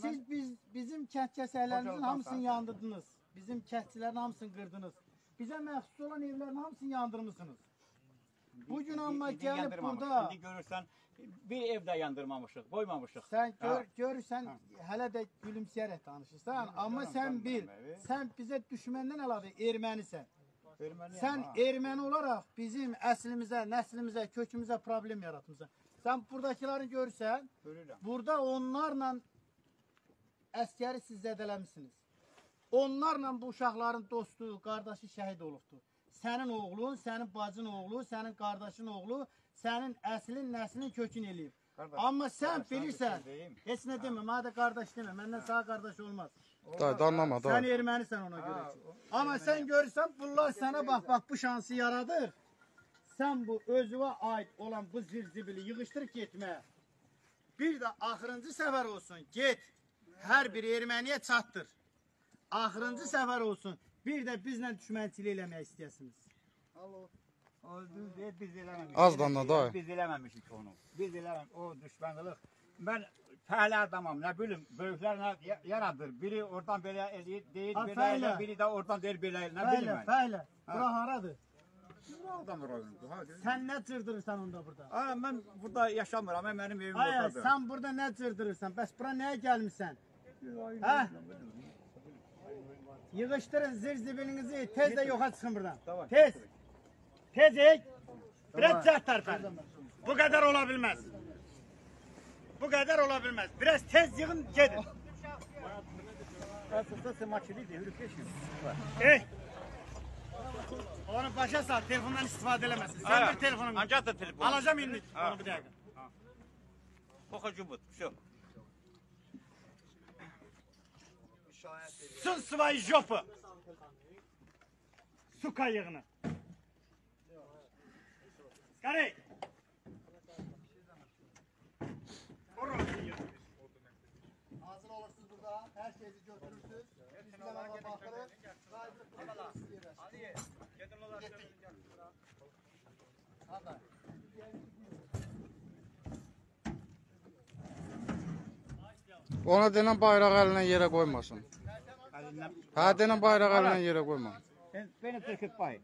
Siz biz bizim kəsərlərimizin Qocalıqdan hamısını yandırdınız. Bizim kəndçilərin hamısını qırdınız. Bizə məxsus olan evlərin hamısını yandırmısınız. Bu gün amma İndi gəlib yandırmamış. burada İndi görürsən bir evdə yandırmamışıq, qoymamışıq. sən gör, görürsən hələ də gülümsəyərək danışırsan, amma sən bil, sən bizə düşməndən əlavə ermənisən. Erməniyəm, Sən ha. erməni olaraq bizim əslimizə, nəslimizə, kökümüzə problem yaratmısan. Sən buradakıları görürsən, Görürəm. burada onlarla əskəri siz zədələmisiniz. Onlarla bu uşaqların dostu, qardaşı şəhid olubdur. Sənin oğlun, sənin bacın oğlu, sənin qardaşın oğlu, sənin əslin, nəslin kökün eləyib. Qardaş, Amma sən qardaş, bilirsən, deyim. heç nə demə, mənə də qardaş demə, məndən sağ qardaş olmaz. Dayı da anlama Sən dayı. ermənisən ona görə ki. Amma sən görürsən bunlar sənə bax bax bu şansı yaradır. Sən bu özünə aid olan bu zirzibili yığışdır getmə. Bir də axırıncı səfər olsun, get. Hər bir erməniyə çatdır. Axırıncı səfər olsun. Bir də bizlə düşmənçilik eləmək istəyəsiniz. O düz deyil, biz eləməmişik. Az da dayı. Biz eləməmişik onu. Biz eləməm, o düşmənçilik. Mən fəhlə adamam, nə bilim, böyüklər nə ya- yaradır. Biri oradan belə eləyir, deyir belə fəhlə. biri də oradan deyir belə, nə bilim mən. fəylə. Bura haradır? Bu adam rayonundur, ha. deyir. Sən nə cırdırırsan onda burada? Ha, mən burada yaşamıram, mən mənim evim Ay, oradadır. sən burada nə cırdırırsan? Bəs bura nəyə gəlmisən? Hə? Yığışdırın zirzibilinizi, tez də yoxa çıxın buradan. Tamam. Tez. Tez ey. Biraz cəhd tərpən. Bu qədər ola bilməz. Bu qədər ola bilməz. Biraz tez yığın, gedin. Sen maçını değil, yürüp geçiyor. Ey başa sal. Telefondan istifade edemezsin. Sen bir telefonum. Ancak da telefon. Alacağım elini. Onu bir dakika. Koka cumut. Şu. Sun sıvayı jopu. Su kayığını. Kare. Hazır olursunuz burada. Her şeyi götürürsünüz. Biz de bakarız. Ona denən bayraq əlindən yerə qoymasın. Elinden. Hə denən bayraq əlindən yerə qoyma. Ben, beni tıkıt bay.